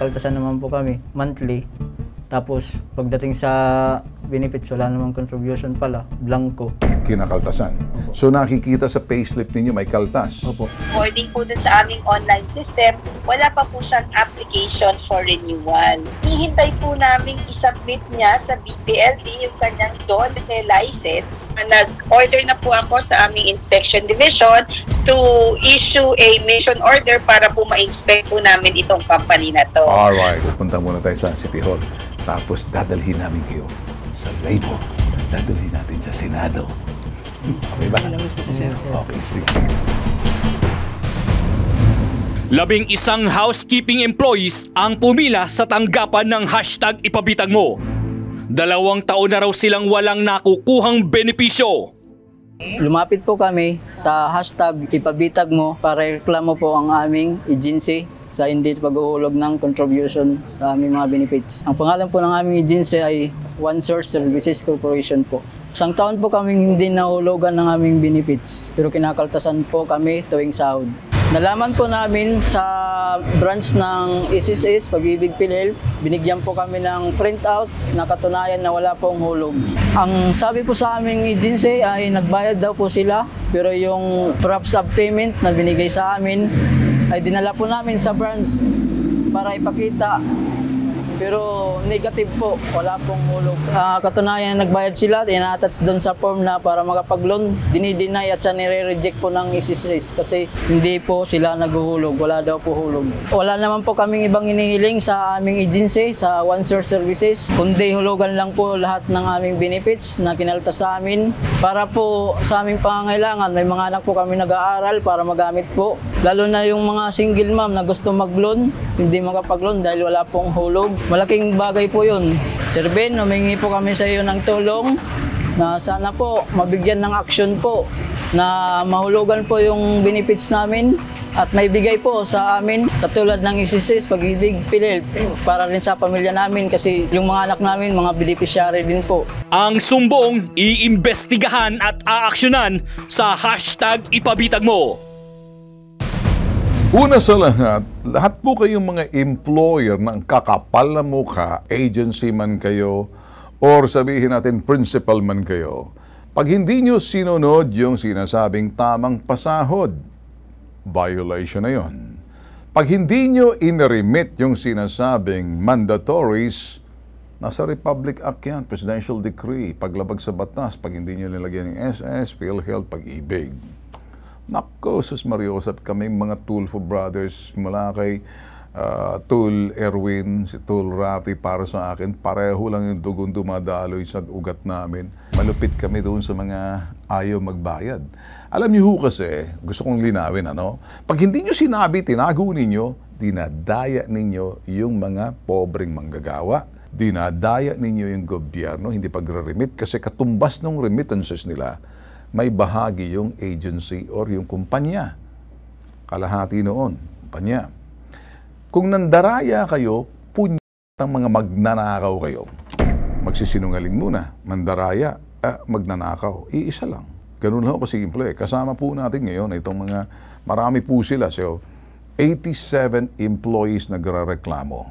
kinakaltasan naman po kami monthly. Tapos pagdating sa benefits, wala namang contribution pala, blanco. Kinakaltasan. So nakikita sa payslip ninyo may kaltas. Opo. According po dun sa aming online system, wala pa po siyang application for renewal. Hihintay po namin isubmit niya sa BPLD yung kanyang DOL license. Nag-order na po ako sa aming inspection division to issue a mission order para po ma-inspect po namin itong company na to. Alright, pupunta muna tayo sa City Hall. Tapos dadalhin namin kayo sa labor. Tapos dadalhin natin sa Senado. Okay ba? gusto ko, sir. Okay, sige. Labing isang housekeeping employees ang pumila sa tanggapan ng hashtag ipabitag mo. Dalawang taon na raw silang walang nakukuhang benepisyo. Lumapit po kami sa hashtag ipabitag mo para reklamo po ang aming agency sa hindi paghuhulog ng contribution sa aming mga benefits. Ang pangalan po ng aming agency ay One Source Services Corporation po. Isang taon po kaming hindi nahulugan ng aming benefits pero kinakaltasan po kami tuwing sahod. Nalaman po namin sa branch ng SSS, Pag-ibig PhilHealth, binigyan po kami ng printout na katunayan na wala pong hulog. Ang sabi po sa aming agency ay nagbayad daw po sila, pero yung props of payment na binigay sa amin ay dinala po namin sa branch para ipakita pero negative po, wala pong hulog. Ah, katunayan, nagbayad sila, ina-attach doon sa form na para makapag-loan. Dinideny at siya nire-reject po ng ICCS kasi hindi po sila naghuhulog, wala daw po hulog. Wala naman po kaming ibang inihiling sa aming agency, sa One Source Services, kundi hulugan lang po lahat ng aming benefits na kinalta sa amin para po sa aming pangangailangan. May mga anak po kami nag-aaral para magamit po. Lalo na yung mga single mom na gusto mag-loan, hindi makapag-loan dahil wala pong hulog. Malaking bagay po yun. Sir Ben, humingi po kami sa iyo ng tulong na sana po mabigyan ng action po na mahulugan po yung benefits namin at may bigay po sa amin katulad ng isisis, pag-ibig, pilit para rin sa pamilya namin kasi yung mga anak namin mga beneficiary din po. Ang sumbong iimbestigahan at aaksyonan sa hashtag ipabitag mo. Una sa lahat, lahat po kayong mga employer ng kakapal na mukha, agency man kayo, or sabihin natin principal man kayo, pag hindi nyo sinunod yung sinasabing tamang pasahod, violation na yon. Pag hindi nyo inremit yung sinasabing mandatories, nasa Republic Act yan, Presidential Decree, paglabag sa batas, pag hindi nyo nilagyan ng SS, PhilHealth, pag-ibig. Nako, sus Mariosap, kaming mga Tulfo brothers mula kay uh, Tul Erwin, si Tul Rafi, para sa akin, pareho lang yung dugong dumadaloy sa ugat namin. Malupit kami doon sa mga ayaw magbayad. Alam niyo ho kasi, gusto kong linawin, ano? Pag hindi niyo sinabi, tinago ninyo, dinadaya ninyo yung mga pobreng manggagawa. Dinadaya ninyo yung gobyerno, hindi pagre-remit kasi katumbas ng remittances nila, may bahagi yung agency or yung kumpanya. Kalahati noon, kumpanya. Kung nandaraya kayo, punya ang mga magnanakaw kayo. Magsisinungaling muna, mandaraya, ah, magnanakaw. Iisa lang. Ganun lang ako simple. Kasama po natin ngayon itong mga, marami po sila. So, 87 employees nagre-reklamo.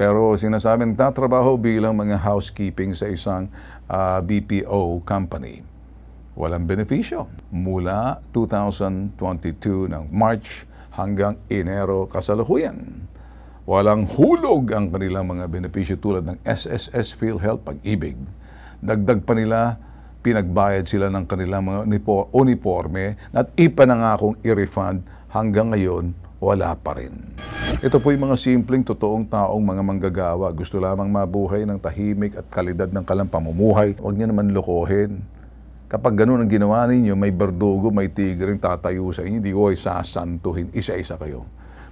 Pero sinasabi nagtatrabaho bilang mga housekeeping sa isang ah, BPO company walang benepisyo. Mula 2022 ng March hanggang Enero kasalukuyan. Walang hulog ang kanilang mga benepisyo tulad ng SSS PhilHealth Pag-ibig. Dagdag pa nila, pinagbayad sila ng kanilang mga uniforme at ipanangakong i-refund hanggang ngayon wala pa rin. Ito po yung mga simpleng, totoong taong mga manggagawa. Gusto lamang mabuhay ng tahimik at kalidad ng kalang pamumuhay. Huwag niyo naman lokohin. Kapag ganun ang ginawa ninyo, may berdugo, may tigring tatayo sa inyo, hindi ko ay sasantuhin, isa-isa kayo.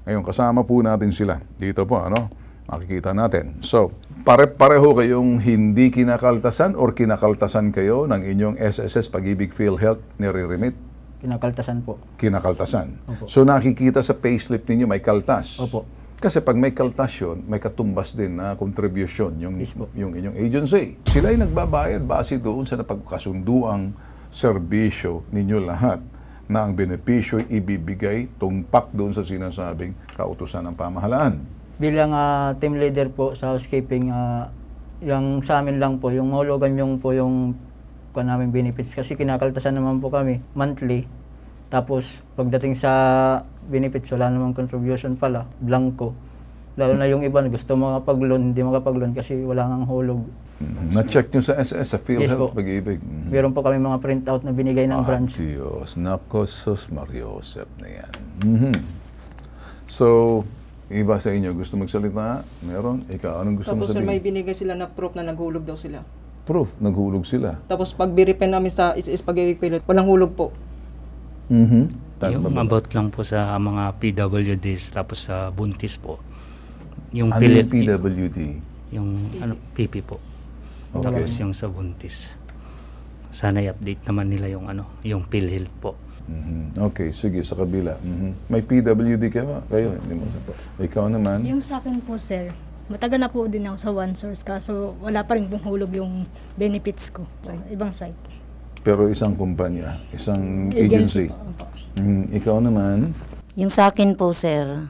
Ngayon, kasama po natin sila. Dito po, ano? Makikita natin. So, pare-pareho kayong hindi kinakaltasan or kinakaltasan kayo ng inyong SSS Pag-ibig PhilHealth nire-remit? Kinakaltasan po. Kinakaltasan. Opo. So, nakikita sa payslip ninyo may kaltas. Opo. Kasi pag may kaltas yun, may katumbas din na contribution yung, yung inyong agency. Sila ay nagbabayad base doon sa napagkasunduang serbisyo ninyo lahat na ang benepisyo ay ibibigay tungpak doon sa sinasabing kautusan ng pamahalaan. Bilang ah, team leader po sa housekeeping, ah, yung sa amin lang po, yung mahulugan yung po yung namin benefits kasi kinakaltasan naman po kami monthly. Tapos pagdating sa benefits, wala namang contribution pala, blanco. Lalo na yung iba gusto makapag-loan, hindi makapag-loan kasi wala nang hulog. Mhm. Na-check nyo sa SS, sa Yes PhilHealth, po. pag-ibig. Mhm. Meron po kami mga printout na binigay ng Ah, branch. Diyos. Nako, sus Mariosep na yan. Mhm. So, iba sa inyo, gusto magsalita? Meron? Ikaw, anong gusto mo Tapos sir, may sabihin? binigay sila na proof na naghulog daw sila. Proof, naghulog sila. Tapos pag verify namin sa is pag pilot, walang hulog po. Mhm. Tama Yung ba? about lang po sa mga PWDs tapos sa buntis po. Yung Ano pilit, yung PWD? yung ano, PP po. Okay. Tapos yung sa buntis. Sana i-update naman nila yung ano, yung PhilHealth po. Mhm. Okay, sige, sa kabila. Mhm. May PWD ka ba? Kayo, hindi mo sa Ikaw naman? Yung sa akin po, sir, matagal na po din ako sa one source kaso wala pa rin pong hulog yung benefits ko sa ibang site. Pero isang kumpanya, isang agency. Opo. Mhm. Ikaw naman? Yung sa akin po, sir,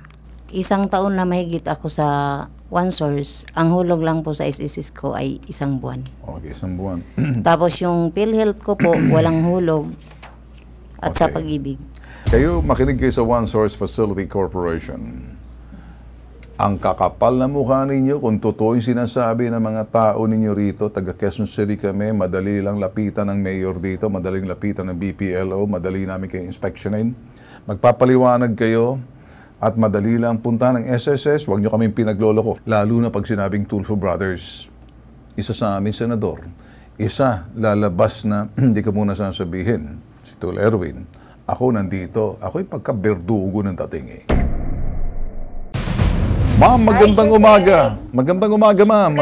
isang taon na mahigit ako sa OneSource. Ang hulog lang po sa SSS ko ay isang buwan. Okay, isang buwan. Tapos yung PhilHealth ko po, walang hulog. At sa Okay. pag-ibig. Kayo, makinig kayo sa One Source Facility Corporation. Ang kakapal na mukha ninyo, kung totoo yung sinasabi ng mga tao ninyo rito, taga Quezon City kami, madali lang lapitan ng mayor dito, madaling lapitan ng BPLO, madali namin kayo inspectionin. Magpapaliwanag kayo at madali lang punta ng SSS, huwag nyo kaming pinagloloko. Lalo na pag sinabing Tulfo Brothers, isa sa amin senador, isa lalabas na hindi ko muna sasabihin, si Tul Erwin, ako nandito, ako'y pagka-berdugo ng dating eh. Ma'am, magandang Sir umaga. Magandang umaga, ma'am.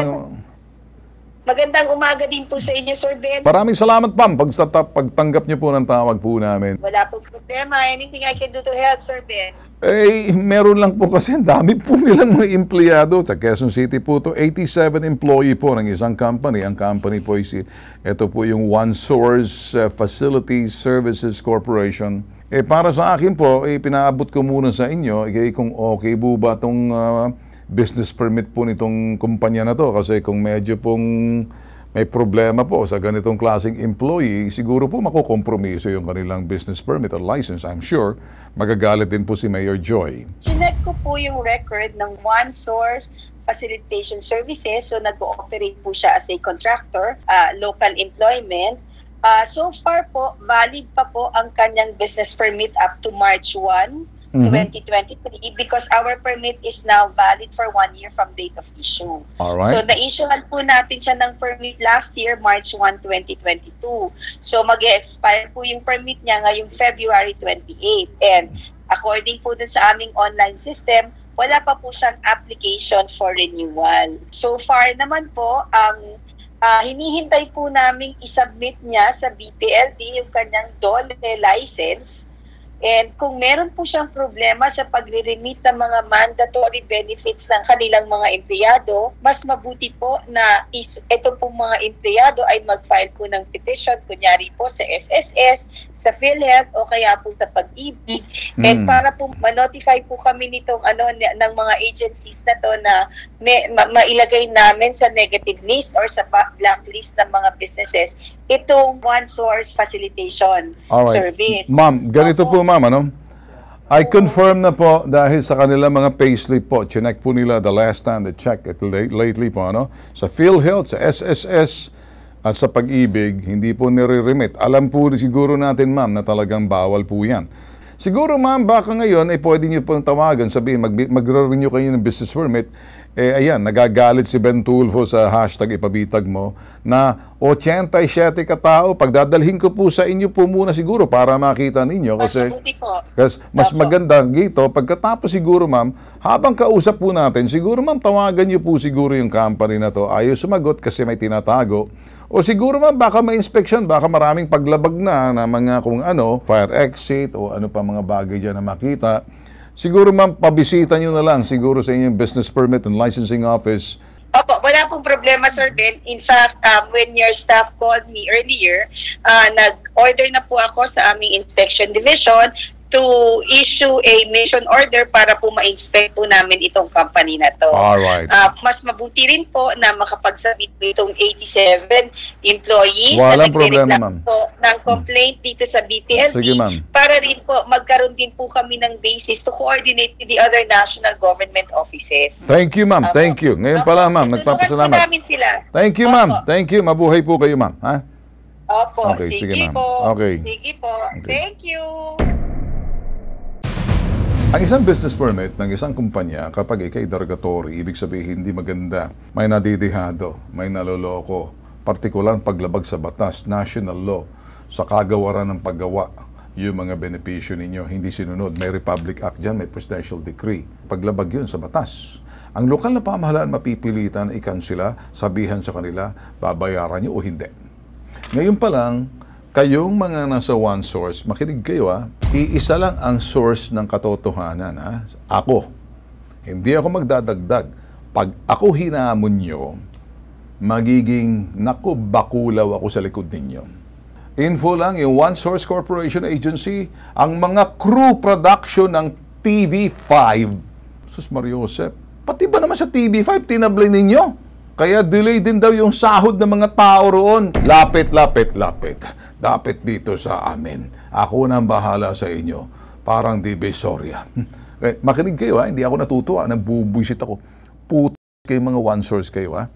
Magandang umaga din po sa inyo, Sir Ben. Maraming salamat, ma'am, pag pagtanggap niyo po ng tawag po namin. Wala po problema. Anything I can do to help, Sir Ben? Eh, meron lang po kasi ang dami po nilang mga empleyado. Sa Quezon City po to 87 employee po ng isang company. Ang company po ay si, ito po yung One Source uh, Facility Services Corporation. Eh, para sa akin po, eh, ko muna sa inyo, eh, kung okay po ba itong uh, business permit po nitong kumpanya na to. Kasi kung medyo pong may problema po sa ganitong klaseng employee, siguro po makukompromiso yung kanilang business permit or license. I'm sure magagalit din po si Mayor Joy. Chinek ko po yung record ng One Source Facilitation Services. So, nag-ooperate po siya as a contractor, uh, local employment. Uh, so far po, valid pa po ang kanyang business permit up to March 1, Mhm. 2023 because our permit is now valid for one year from date of issue. All So, na-issuean po natin siya ng permit last year, March 1, 2022. So, mag expire po yung permit niya ngayong February 28. And according po dun sa aming online system, wala pa po siyang application for renewal. So far naman po, ang ah, hinihintay po namin isubmit niya sa BPLD yung kanyang DOLE license And kung meron po siyang problema sa pagre-remit ng mga mandatory benefits ng kanilang mga empleyado, mas mabuti po na is, ito pong mga empleyado ay mag-file po ng petition, kunyari po sa SSS, sa PhilHealth o kaya po sa pag-ibig. And Mm. para po ma-notify po kami nitong ano ng mga agencies na to na may, ma- mailagay namin sa negative list or sa blacklist ng mga businesses itong one source facilitation Alright. service. Ma'am, ganito po ma'am, ano? I confirm na po dahil sa kanilang mga payslip po, chinek po nila the last time they checked it late, lately po, ano? Sa PhilHealth, sa SSS, at sa pag-ibig, hindi po nire-remit. Alam po siguro natin ma'am na talagang bawal po yan. Siguro ma'am, baka ngayon ay pwede niyo pong tawagan, sabihin, mag, magre-renew kayo ng business permit. Eh ayan, nagagalit si Ben Tulfo sa hashtag ipabitag mo na 87 katao, pagdadalhin ko po sa inyo po muna siguro para makita ninyo kasi... Kasi mas maganda dito, pagkatapos siguro ma'am, habang kausap po natin, siguro ma'am, tawagan niyo po siguro yung company na to. Ayaw sumagot kasi may tinatago. O siguro ma'am, baka may inspection, baka maraming paglabag na na mga kung ano, fire exit o ano pa mga bagay dyan na makita. Siguro ma'am, pabisita niyo na lang siguro sa inyong business permit and licensing office Opo, wala pong problema, Sir Ben. In fact, um, when your staff called me earlier, uh, nag-order na po ako sa aming inspection division to issue a mission order para po ma-inspect po namin itong company na to. Alright. Ah, mas mabuti rin po na makapagsabit po itong 87 employees Walang na problema, ma'am. po ng complaint dito sa BTLD Sige, para rin po magkaroon din po kami ng basis to coordinate with the other national government offices. Thank you, ma'am. Thank you. Ngayon pa lang, ma'am. Nagpapasalamat. po namin sila. Thank you, ma'am. Thank you. Mabuhay po kayo, ma'am. Ha? Opo, Okay, sige, sige, po. Okay. Sige po. Okay. Thank you. Ang isang business permit ng isang kumpanya kapag ikay derogatory, ibig sabihin hindi maganda, may nadidihado, may naloloko, partikular paglabag sa batas, national law, sa kagawaran ng paggawa, yung mga benepisyo ninyo hindi sinunod. May Republic Act dyan, may Presidential Decree. Paglabag yun sa batas. Ang lokal na pamahalaan mapipilitan na ikansila, sabihan sa kanila, babayaran nyo o hindi. Ngayon pa lang, kayong mga nasa one source, makinig kayo ha, iisa lang ang source ng katotohanan ha, ako. Hindi ako magdadagdag. Pag ako hinamon nyo, magiging, naku, bakulaw ako sa likod ninyo. Info lang, yung One Source Corporation Agency, ang mga crew production ng TV5, Sus Mario Josep, pati ba naman sa TV5, tinablay ninyo? Kaya delay din daw yung sahod ng mga tao roon. Lapit, lapit, lapit. Dapat dito sa amin. Ako na ang bahala sa inyo. Parang divisoria. Eh, makinig kayo ha, hindi ako natutuwa. Nagbubuisit ako. Put kayo mga one source kayo ha.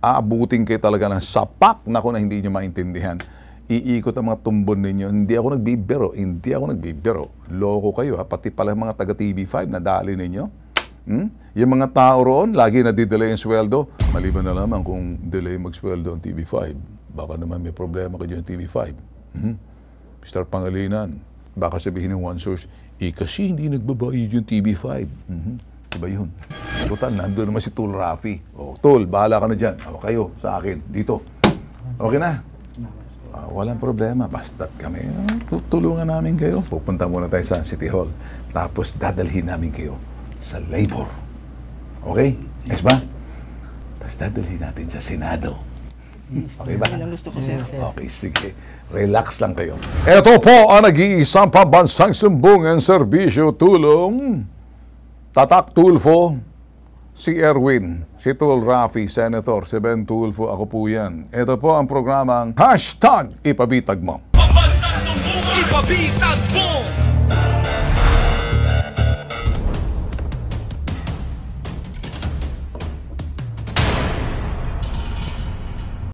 Aabutin kayo talaga ng sapak na na hindi nyo maintindihan. Iikot ang mga tumbon ninyo. Hindi ako nagbibiro. Hindi ako nagbibiro. Loko kayo ha. Pati pala mga taga TV5 na dali ninyo. Hmm? Yung mga tao roon, lagi na didelay ang sweldo. Maliban na lamang kung delay mag-sweldo ang TV5. Baka naman may problema kayo yung TV5. Hmm? Mr. Pangalinan, baka sabihin ng one source, eh kasi hindi nagbabayad yung TV5. Mhm. Diba yun? Total, nandun naman si Tul Rafi. O, Tul, bahala ka na dyan. O, kayo, sa akin, dito. Okay na? Ah, walang problema. Basta't kami, ah, tutulungan namin kayo. Pupunta muna tayo sa City Hall. Tapos dadalhin namin kayo sa labor. Okay? Yes ba? Tapos dadalhin natin sa Senado. Okay ba? Yan ang gusto ko, sir. Okay, sige. Relax lang kayo. Ito po ang nag-iisang pambansang sumbungan serbisyo tulong Tatak Tulfo, si Erwin, si Tul Rafi, Senator, si Ben Tulfo, ako po yan. Ito po ang programang Hashtag Ipabitag Mo. Pambansang sumbungan! Ipabitag mo!